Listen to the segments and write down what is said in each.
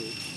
Okay.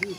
Good.